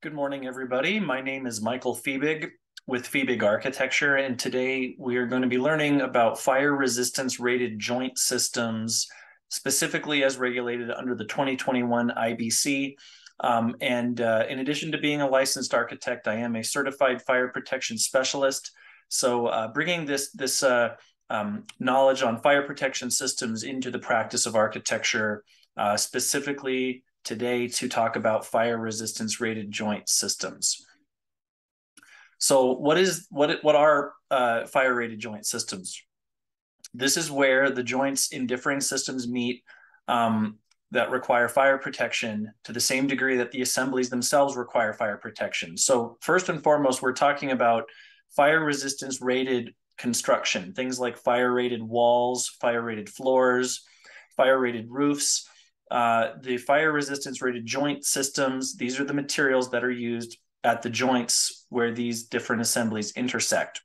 Good morning, everybody. My name is Michael Fiebig with Fiebig Architecture, and today we are going to be learning about fire resistance rated joint systems, specifically as regulated under the 2021 IBC. Um, and uh, in addition to being a licensed architect, I am a certified fire protection specialist. So uh, bringing this, this uh, um, knowledge on fire protection systems into the practice of architecture, uh, specifically today to talk about fire resistance rated joint systems. So what is what what are uh, fire rated joint systems? This is where the joints in differing systems meet um, that require fire protection to the same degree that the assemblies themselves require fire protection. So first and foremost, we're talking about fire resistance rated construction, things like fire rated walls, fire rated floors, fire rated roofs, uh, the fire resistance rated joint systems, these are the materials that are used at the joints where these different assemblies intersect.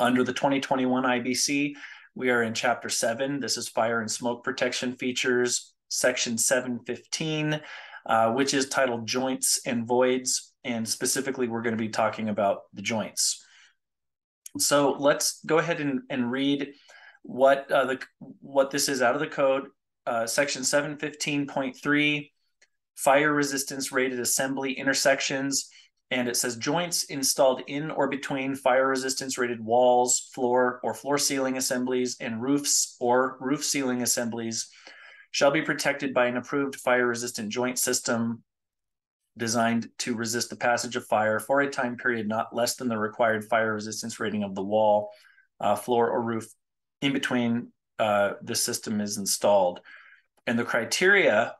Under the 2021 IBC, we are in chapter seven. This is fire and smoke protection features, section 715, uh, which is titled joints and voids. And specifically, we're going to be talking about the joints. So let's go ahead and, and read what uh, the what this is out of the code uh, section 715.3, fire resistance rated assembly intersections. And it says joints installed in or between fire resistance rated walls, floor or floor ceiling assemblies, and roofs or roof ceiling assemblies shall be protected by an approved fire resistant joint system designed to resist the passage of fire for a time period not less than the required fire resistance rating of the wall, uh, floor, or roof in between uh, the system is installed. And the criteria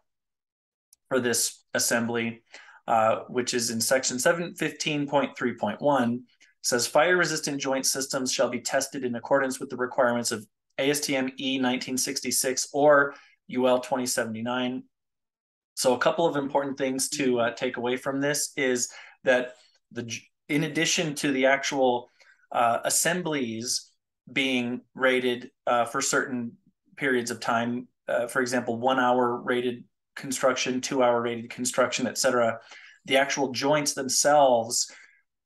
for this assembly, uh, which is in section 715.3.1, says fire resistant joint systems shall be tested in accordance with the requirements of ASTM E 1966 or UL 2079. So, a couple of important things to uh, take away from this is that the in addition to the actual uh, assemblies being rated uh, for certain periods of time. Uh, for example, one hour rated construction, two hour rated construction, et cetera. The actual joints themselves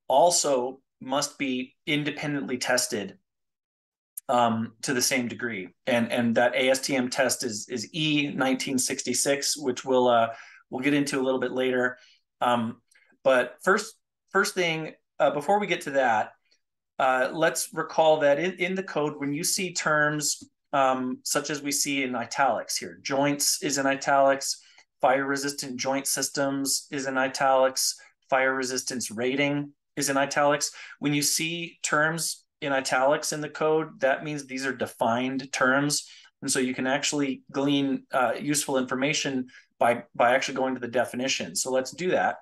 also must be independently tested um, to the same degree. And and that ASTM test is is E 1966, which we'll uh, we'll get into a little bit later. Um, but first first thing uh, before we get to that, uh, let's recall that in, in the code, when you see terms um, such as we see in italics here, joints is in italics, fire resistant joint systems is in italics, fire resistance rating is in italics. When you see terms in italics in the code, that means these are defined terms. And so you can actually glean uh, useful information by, by actually going to the definition. So let's do that.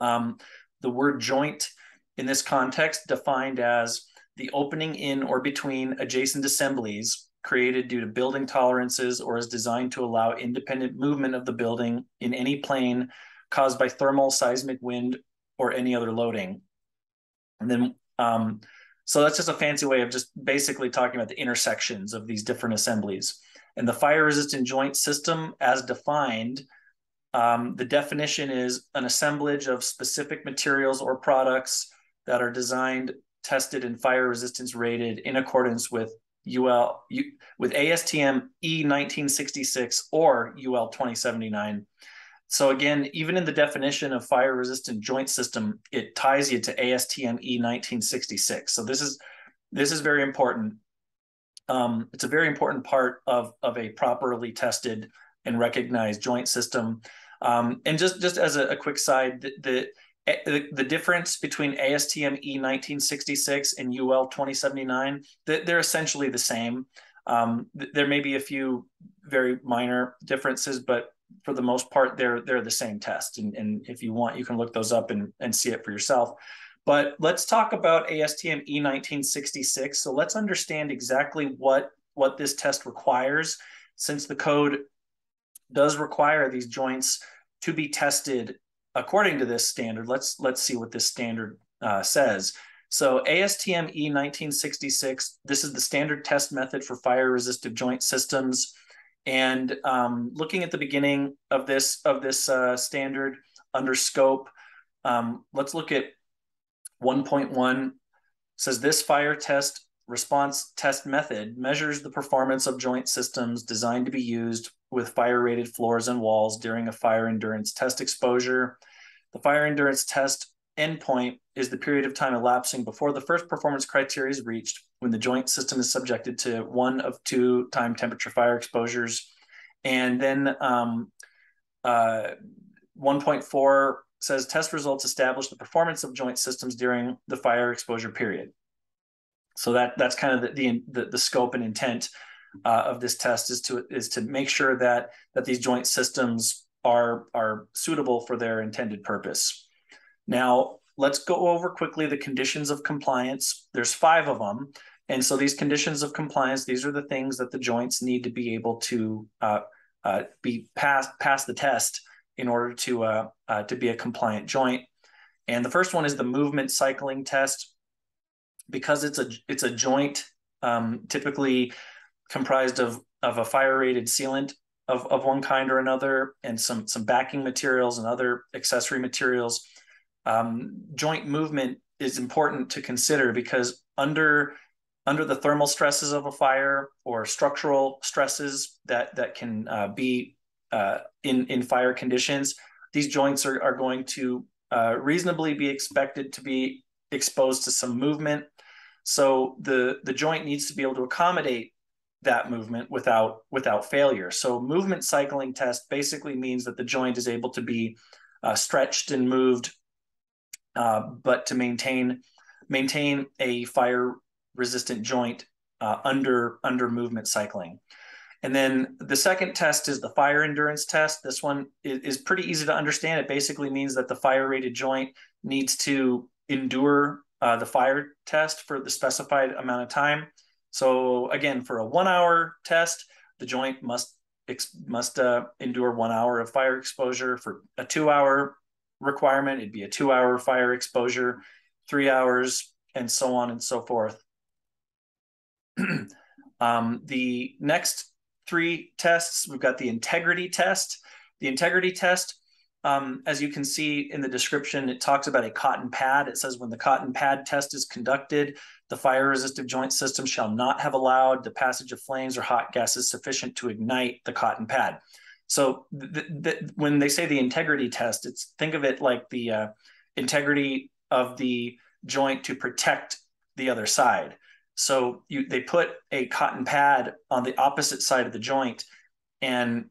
Um, the word joint in this context defined as the opening in or between adjacent assemblies created due to building tolerances or is designed to allow independent movement of the building in any plane caused by thermal, seismic wind, or any other loading. And then, um, so that's just a fancy way of just basically talking about the intersections of these different assemblies. And the fire resistant joint system, as defined, um, the definition is an assemblage of specific materials or products that are designed, tested, and fire resistance rated in accordance with UL with ASTM E 1966 or UL 2079. So again, even in the definition of fire resistant joint system, it ties you to ASTM E 1966. So this is this is very important. Um, it's a very important part of of a properly tested and recognized joint system. Um, and just just as a, a quick side, the, the the, the difference between ASTM E1966 and UL 2079, they're essentially the same. Um, there may be a few very minor differences, but for the most part, they're they're the same test. And, and if you want, you can look those up and, and see it for yourself. But let's talk about ASTM E1966. So let's understand exactly what what this test requires, since the code does require these joints to be tested according to this standard, let's let's see what this standard uh, says. So ASTM E1966, this is the standard test method for fire resistive joint systems. And um, looking at the beginning of this of this uh, standard, under scope. Um, let's look at 1.1 says this fire test response test method measures the performance of joint systems designed to be used with fire rated floors and walls during a fire endurance test exposure. The fire endurance test endpoint is the period of time elapsing before the first performance criteria is reached when the joint system is subjected to one of two time temperature fire exposures. And then um, uh, 1.4 says test results establish the performance of joint systems during the fire exposure period. So that that's kind of the the, the scope and intent uh, of this test is to is to make sure that that these joint systems are are suitable for their intended purpose. Now let's go over quickly the conditions of compliance. There's five of them, and so these conditions of compliance these are the things that the joints need to be able to uh, uh, be pass pass the test in order to uh, uh, to be a compliant joint. And the first one is the movement cycling test, because it's a it's a joint um, typically comprised of of a fire rated sealant of, of one kind or another and some some backing materials and other accessory materials. Um, joint movement is important to consider because under under the thermal stresses of a fire or structural stresses that that can uh, be uh, in in fire conditions, these joints are, are going to uh, reasonably be expected to be exposed to some movement. So the the joint needs to be able to accommodate that movement without without failure. So movement cycling test basically means that the joint is able to be uh, stretched and moved, uh, but to maintain maintain a fire resistant joint uh, under under movement cycling. And then the second test is the fire endurance test. This one is, is pretty easy to understand. It basically means that the fire rated joint needs to endure uh, the fire test for the specified amount of time. So again, for a one hour test, the joint must must uh, endure one hour of fire exposure. For a two hour requirement, it'd be a two hour fire exposure, three hours, and so on and so forth. um, the next three tests. We've got the integrity test. The integrity test, um, as you can see in the description, it talks about a cotton pad. It says when the cotton pad test is conducted, the fire resistive joint system shall not have allowed the passage of flames or hot gases sufficient to ignite the cotton pad. So when they say the integrity test, it's think of it like the uh, integrity of the joint to protect the other side. So you they put a cotton pad on the opposite side of the joint, and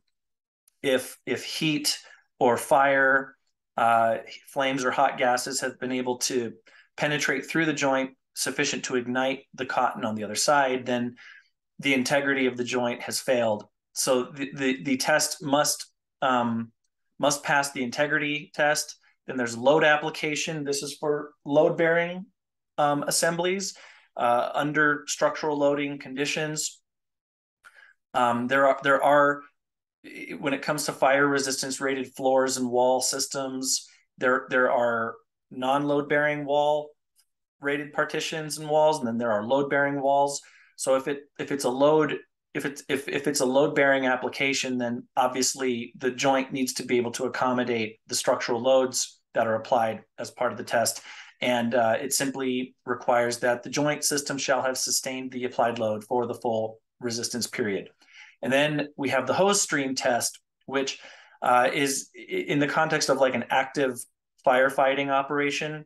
if if heat or fire, uh, flames or hot gases have been able to penetrate through the joint sufficient to ignite the cotton on the other side, then the integrity of the joint has failed. So the the, the test must um, must pass the integrity test. Then there's load application. This is for load bearing um, assemblies uh, under structural loading conditions. Um, there are there are when it comes to fire resistance rated floors and wall systems, there there are non-load bearing wall rated partitions and walls, and then there are load bearing walls. So if it if it's a load if it's if if it's a load bearing application, then obviously the joint needs to be able to accommodate the structural loads that are applied as part of the test. And uh, it simply requires that the joint system shall have sustained the applied load for the full resistance period. And then we have the hose stream test, which uh, is in the context of like an active firefighting operation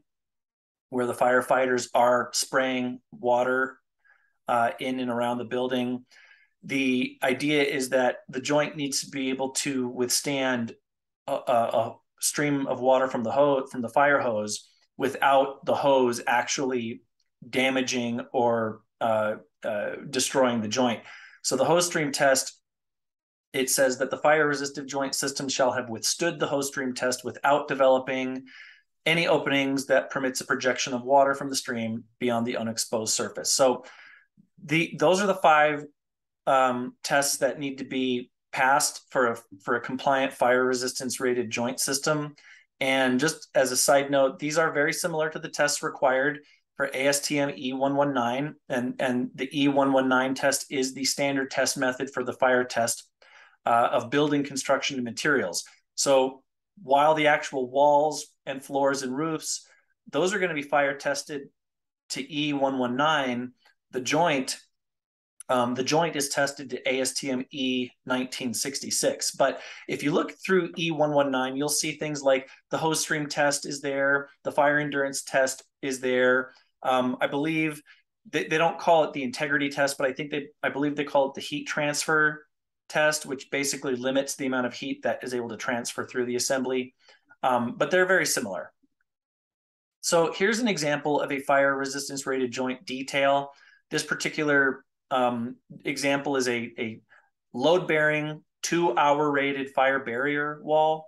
where the firefighters are spraying water uh, in and around the building. The idea is that the joint needs to be able to withstand a, a, stream of water from the hose from the fire hose without the hose actually damaging or uh, uh, destroying the joint. So the hose stream test, it says that the fire resistive joint system shall have withstood the hose stream test without developing any openings that permits a projection of water from the stream beyond the unexposed surface. So the those are the five um, tests that need to be passed for a for a compliant fire resistance rated joint system. And just as a side note, these are very similar to the tests required for ASTM E119. And, and the E119 test is the standard test method for the fire test uh, of building construction materials. So while the actual walls and floors and roofs, those are going to be fire tested to E119. The joint, um, the joint is tested to ASTM E1966. But if you look through E119, you'll see things like the hose stream test is there, the fire endurance test is there. Um, I believe they, they don't call it the integrity test, but I think they, I believe they call it the heat transfer test, which basically limits the amount of heat that is able to transfer through the assembly. Um, but they're very similar. So here's an example of a fire resistance rated joint detail. This particular um, example is a, a load bearing two hour rated fire barrier wall.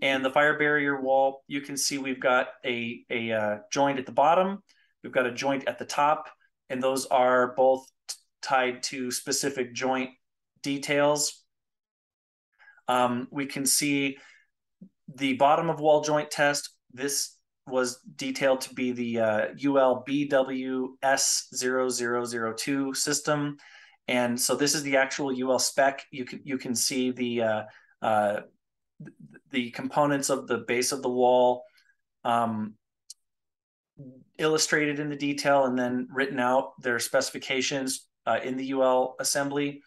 And the fire barrier wall, you can see we've got a, a uh, joint at the bottom, we've got a joint at the top, and those are both tied to specific joint details. Um, we can see the bottom of wall joint test. This was detailed to be the uh, UL BWS0002 system. And so this is the actual UL spec. You can, you can see the, uh, uh, the components of the base of the wall um, illustrated in the detail and then written out their specifications uh, in the UL assembly.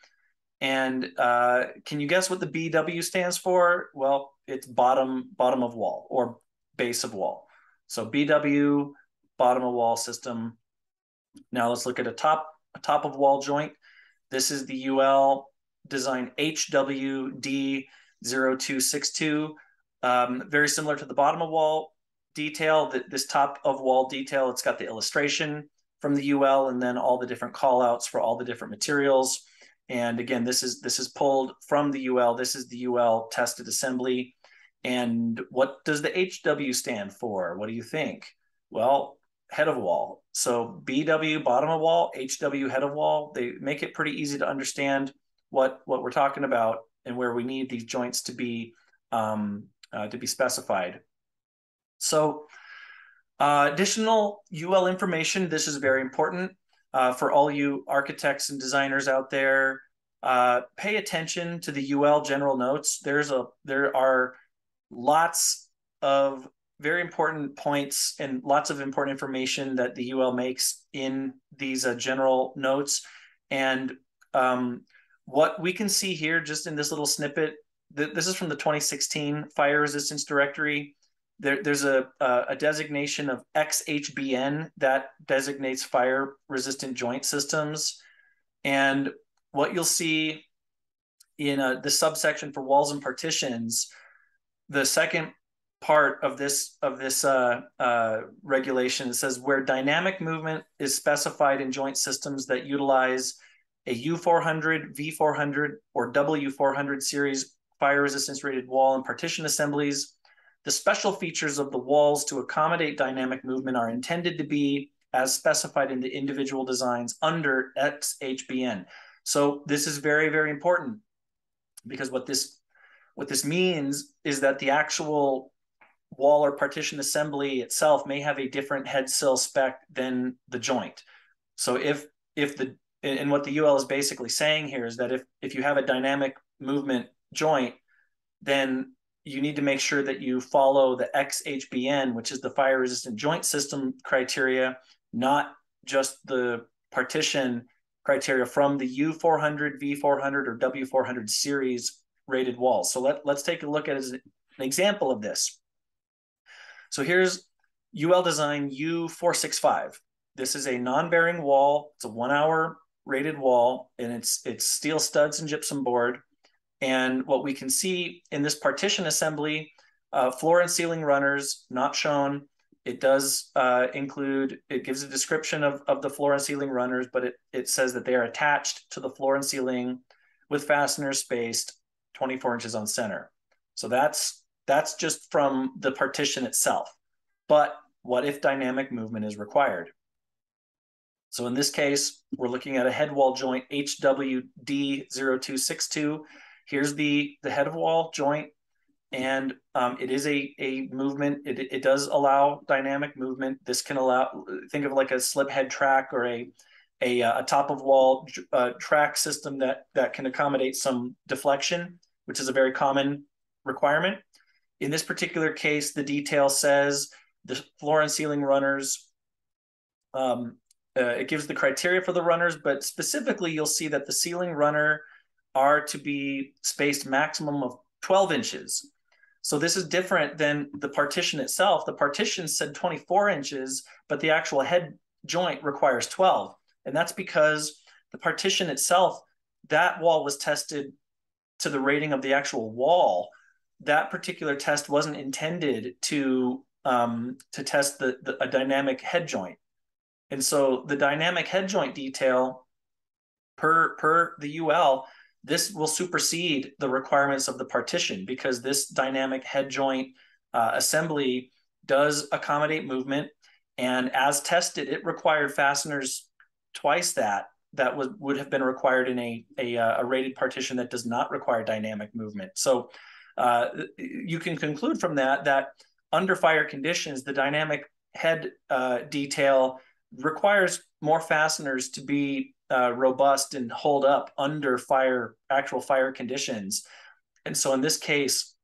And uh, can you guess what the BW stands for? Well, it's bottom bottom of wall or base of wall. So BW bottom of wall system. Now let's look at a top a top of wall joint. This is the UL design HWD0262. Um, very similar to the bottom of wall detail. That this top of wall detail, it's got the illustration from the UL and then all the different call outs for all the different materials. And again, this is this is pulled from the UL. This is the UL tested assembly. And what does the HW stand for? What do you think? Well, head of wall. So BW bottom of wall, HW head of wall. They make it pretty easy to understand what what we're talking about and where we need these joints to be um, uh, to be specified. So uh, additional UL information. This is very important uh, for all you architects and designers out there, uh, pay attention to the UL general notes. There's a there are lots of very important points and lots of important information that the UL makes in these uh, general notes. And um, what we can see here, just in this little snippet, th- this is from the 2016 Fire Resistance Directory there, there's a, a designation of XHBN that designates fire resistant joint systems. And what you'll see in a, uh, the subsection for walls and partitions, the second part of this of this uh, uh, regulation says where dynamic movement is specified in joint systems that utilize a U400, V400, or W400 series fire resistance rated wall and partition assemblies the special features of the walls to accommodate dynamic movement are intended to be as specified in the individual designs under XHBN. So this is very, very important because what this what this means is that the actual wall or partition assembly itself may have a different head sill spec than the joint. So if if the and what the UL is basically saying here is that if if you have a dynamic movement joint, then you need to make sure that you follow the XHBN, which is the fire resistant joint system criteria, not just the partition criteria from the U400, V400, or W400 series rated walls. So let, let's take a look at an example of this. So here's UL Design U465. This is a non-bearing wall. It's a one hour rated wall and it's it's steel studs and gypsum board. And what we can see in this partition assembly, uh, floor and ceiling runners not shown. It does uh, include, it gives a description of, of the floor and ceiling runners, but it, it says that they are attached to the floor and ceiling with fasteners spaced 24 inches on center. So that's that's just from the partition itself. But what if dynamic movement is required? So in this case, we're looking at a head wall joint HWD0262 here's the the head of wall joint and um, it is a a movement it, it does allow dynamic movement this can allow think of like a slip head track or a a, a top of wall uh, track system that that can accommodate some deflection which is a very common requirement In this particular case, the detail says the floor and ceiling runners. Um, uh, it gives the criteria for the runners, but specifically, you'll see that the ceiling runner are to be spaced maximum of 12 inches. So this is different than the partition itself. The partition said 24 inches, but the actual head joint requires 12. And that's because the partition itself, that wall was tested to the rating of the actual wall. That particular test wasn't intended to um, to test the, the a dynamic head joint. And so the dynamic head joint detail per per the UL this will supersede the requirements of the partition because this dynamic head joint uh, assembly does accommodate movement. And as tested, it required fasteners twice that that would, would have been required in a, a, uh, a rated partition that does not require dynamic movement. So uh, you can conclude from that that under fire conditions, the dynamic head uh, detail requires more fasteners to be uh, robust and hold up under fire, actual fire conditions. And so in this case,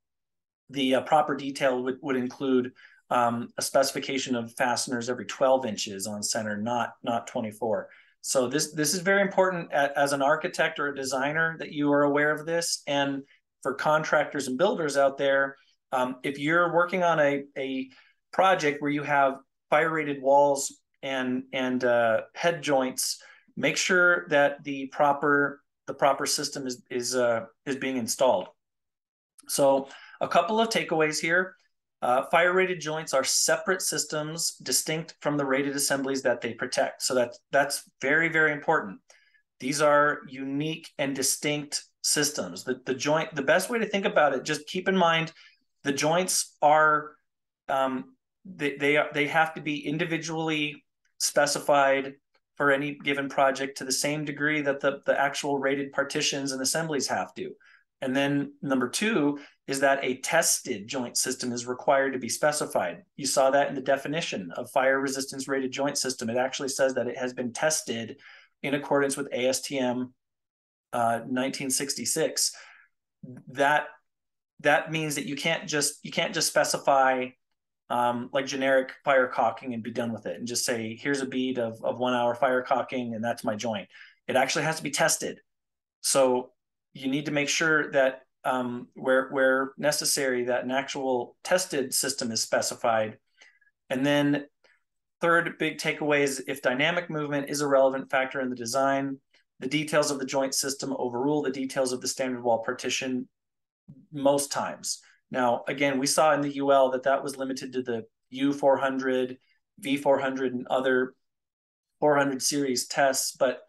the uh, proper detail would, would include um, a specification of fasteners every 12 inches on center, not, not 24. So this, this is very important as an architect or a designer that you are aware of this. And for contractors and builders out there, um, if you're working on a, a project where you have fire rated walls and, and uh, head joints make sure that the proper the proper system is is uh, is being installed. So a couple of takeaways here. Uh, fire rated joints are separate systems distinct from the rated assemblies that they protect. So that's that's very very important. These are unique and distinct systems. The the joint the best way to think about it. Just keep in mind the joints are um, they they, are, they have to be individually specified for any given project to the same degree that the, the actual rated partitions and assemblies have to. And then number two is that a tested joint system is required to be specified. You saw that in the definition of fire resistance rated joint system. It actually says that it has been tested in accordance with ASTM uh, 1966. That that means that you can't just you can't just specify um, like generic fire caulking and be done with it and just say, here's a bead of, of one hour fire caulking and that's my joint. It actually has to be tested. So you need to make sure that um, where, where necessary, that an actual tested system is specified. And then third big takeaway is if dynamic movement is a relevant factor in the design, the details of the joint system overrule the details of the standard wall partition most times. Now, again, we saw in the UL that that was limited to the U400, V400, and other 400 series tests, but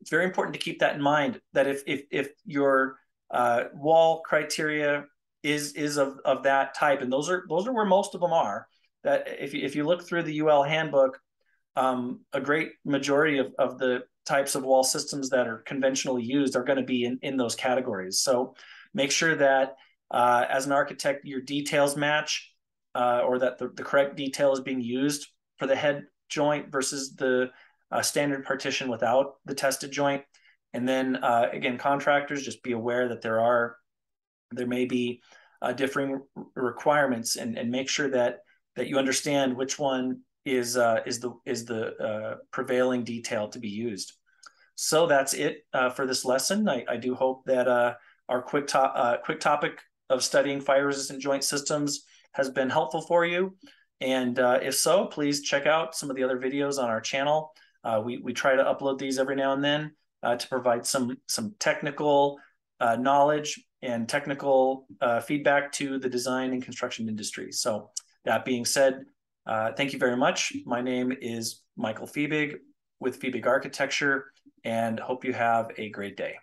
it's very important to keep that in mind that if if if your uh, wall criteria is is of, of that type, and those are those are where most of them are. That if you, if you look through the UL handbook, um, a great majority of, of the types of wall systems that are conventionally used are going to be in, in those categories. So make sure that uh, as an architect, your details match uh, or that the, the correct detail is being used for the head joint versus the uh, standard partition without the tested joint. And then uh, again, contractors just be aware that there are there may be uh, differing requirements and, and make sure that that you understand which one is uh, is the is the prevailing detail to be used. So that's it for this lesson. I, I do hope that our quick to- quick topic of studying fire resistant joint systems has been helpful for you. And uh, if so, please check out some of the other videos on our channel. Uh, we, we try to upload these every now and then uh, to provide some, some technical uh, knowledge and technical uh, feedback to the design and construction industry. So that being said, uh, thank you very much. My name is Michael Fiebig with Fiebig Architecture and hope you have a great day.